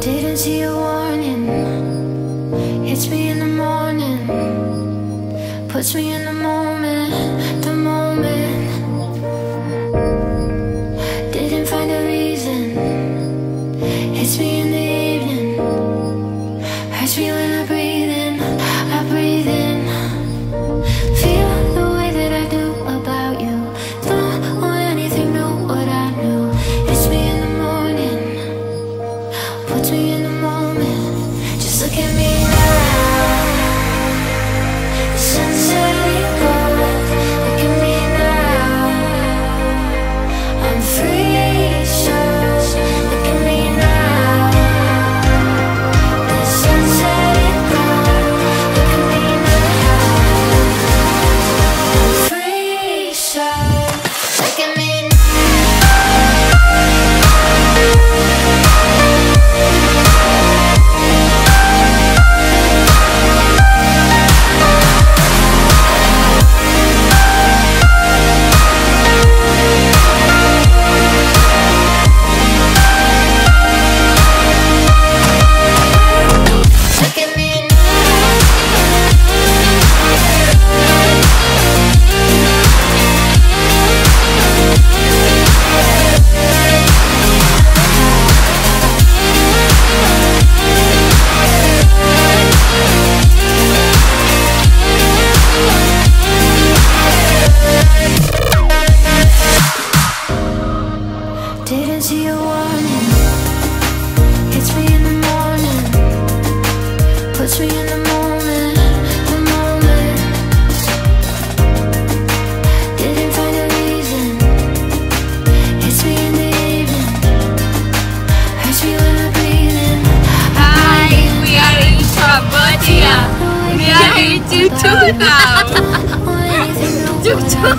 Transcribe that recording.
Didn't see a warning. Hits me in the morning. Puts me in the moment The moment. Didn't find a reason. Hits me in 我最愿 yeah, you do too now. do too.